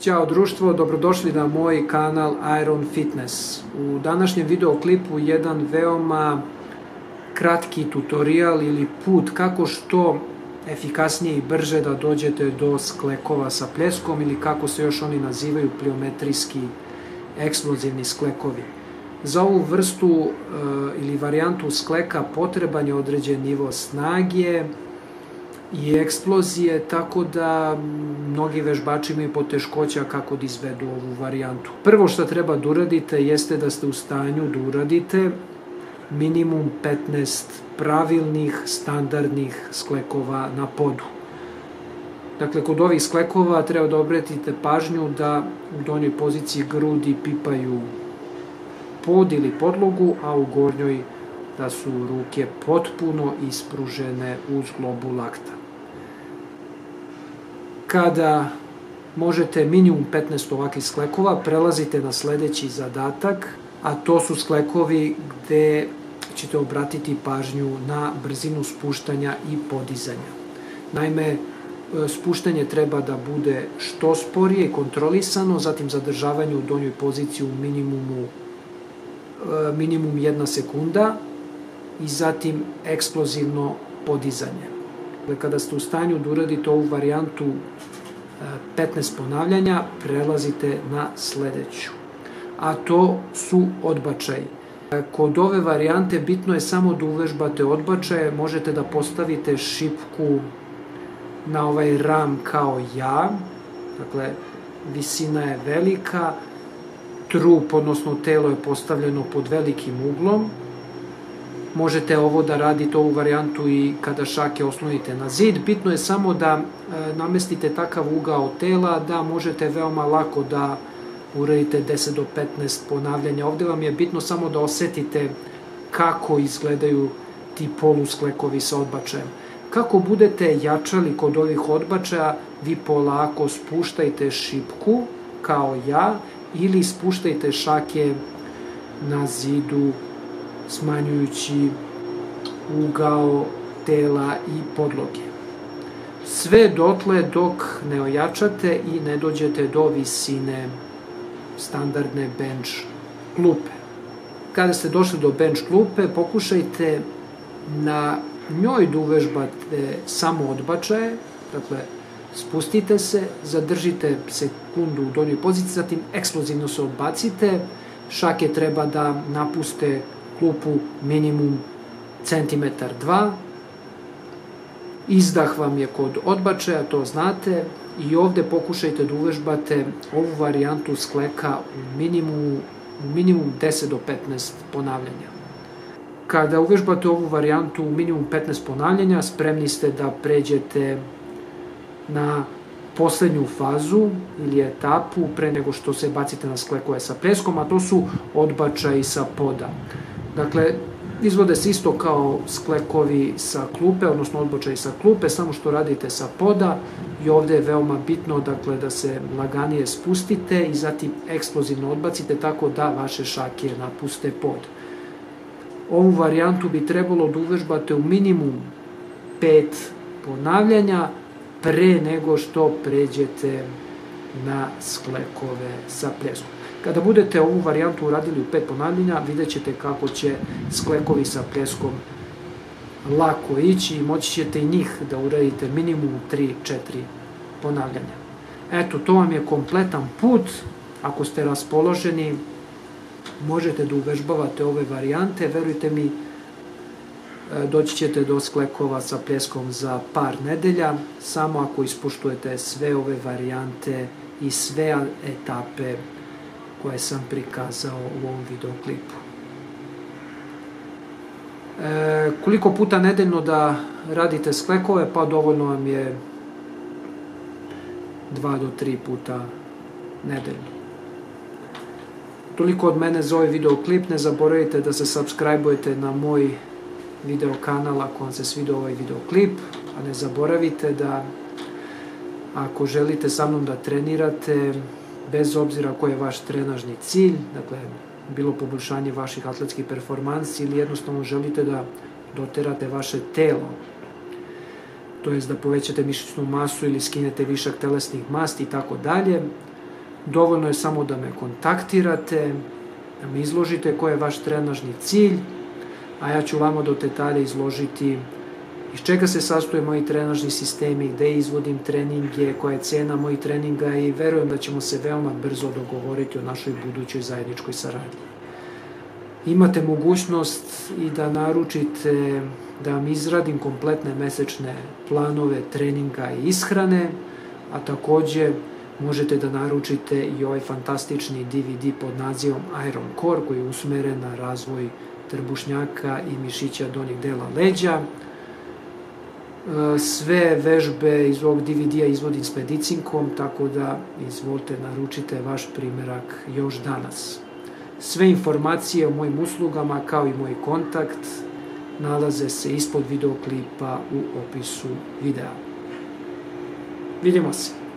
Ćao društvo, dobrodošli na moj kanal Iron Fitness. U današnjem videoklipu jedan veoma kratki tutorial ili put kako što efikasnije i brže da dođete do sklekova sa pljeskom ili kako se još oni nazivaju pliometrijski eksplozivni sklekovi. Za ovu vrstu e, ili varijantu skleka potreban je određen nivo snage, i eksplozije, tako da mnogi vežbači imaju poteškoća kako da izvedu ovu varijantu. Prvo što treba da uradite jeste da ste u stanju da uradite minimum 15 pravilnih, standardnih sklekova na podu. Dakle, kod ovih sklekova treba da obratite pažnju da u donjoj poziciji grudi pipaju pod ili podlogu, a u gornjoj da su ruke potpuno ispružene uz globu lakta kada možete minimum 15 ovakvih sklekova, prelazite na sledeći zadatak, a to su sklekovi gde ćete obratiti pažnju na brzinu spuštanja i podizanja. Naime, e, spuštanje treba da bude što sporije kontrolisano, zatim zadržavanje u donjoj poziciji u minimumu e, minimum jedna sekunda i zatim eksplozivno podizanje. Dakle, kada ste u stanju da uradite ovu varijantu 15 e, ponavljanja, prelazite na sledeću. A to su odbačaj. E, kod ove varijante bitno je samo da uvežbate odbačaje, možete da postavite šipku na ovaj ram kao ja, dakle visina je velika, trup, odnosno telo je postavljeno pod velikim uglom, Možete ovo da radite, ovu varijantu i kada šake oslonite na zid. Bitno je samo da e, namestite takav ugao tela da možete veoma lako da uradite 10 do 15 ponavljanja. Ovde vam je bitno samo da osetite kako izgledaju ti polusklekovi sa odbačajem. Kako budete jačali kod ovih odbačaja, vi polako spuštajte šipku, kao ja, ili spuštajte šake na zidu smanjujući ugao tela i podloge. Sve dotle dok ne ojačate i ne dođete do visine standardne bench klupe. Kada ste došli do bench klupe, pokušajte na njoj da uvežbate samo odbačaje, dakle spustite se, zadržite sekundu u donjoj poziciji, zatim eksplozivno se odbacite, šake treba da napuste klupu minimum centimetar 2. Izdah vam je kod odbačaja, to znate, i ovde pokušajte da uvežbate ovu varijantu skleka u minimumu, u minimum 10 do 15 ponavljanja. Kada uvežbate ovu varijantu u minimum 15 ponavljanja, spremni ste da pređete na poslednju fazu ili etapu pre nego što se bacite na sklekove sa pleskom, a to su odbačaji sa poda. Dakle, izvode se isto kao sklekovi sa klupe, odnosno odbočaj sa klupe, samo što radite sa poda i ovde je veoma bitno dakle, da se laganije spustite i zatim eksplozivno odbacite tako da vaše šake napuste pod. Ovu varijantu bi trebalo da uvežbate u minimum 5 ponavljanja pre nego što pređete na sklekove sa pljeskom. Kada budete ovu varijantu uradili u pet ponavljenja, vidjet ćete kako će sklekovi sa pljeskom lako ići i moći ćete i njih da uradite minimum 3-4 ponavljanja. Eto, to vam je kompletan put. Ako ste raspoloženi, možete da uvežbavate ove varijante. Verujte mi, e, doći ćete do sklekova sa pljeskom za par nedelja, samo ako ispuštujete sve ove varijante i sve etape koje sam prikazao u ovom videoklipu. E, koliko puta nedeljno da radite sklekove, pa dovoljno vam je dva do tri puta nedeljno. Toliko od mene za ovaj videoklip, ne zaboravite da se subscribe-ujete na moj video kanal ako vam se svidio ovaj videoklip, a ne zaboravite da ako želite sa mnom da trenirate, bez obzira koji je vaš trenažni cilj, dakle, bilo poboljšanje vaših atletskih performansi ili jednostavno želite da doterate vaše telo, to jest da povećate mišićnu masu ili skinete višak telesnih masti i tako dalje, Dovoljno je samo da me kontaktirate, da mi izložite koji je vaš trenažni cilj, a ja ću vama do detalja izložiti iz čega se sastoje moji trenažni sistemi, gde izvodim treninge, koja je cena mojih treninga i verujem da ćemo se veoma brzo dogovoriti o našoj budućoj zajedničkoj saradnji. Imate mogućnost i da naručite da vam izradim kompletne mesečne planove treninga i ishrane, a takođe možete da naručite i ovaj fantastični DVD pod nazivom Iron Core koji je usmeren na razvoj trbušnjaka i mišića donjeg dela leđa. E, sve vežbe iz ovog DVD-a izvodim s medicinkom, tako da izvolite naručite vaš primerak još danas. Sve informacije o mojim uslugama kao i moj kontakt nalaze se ispod videoklipa u opisu videa. Vidimo se!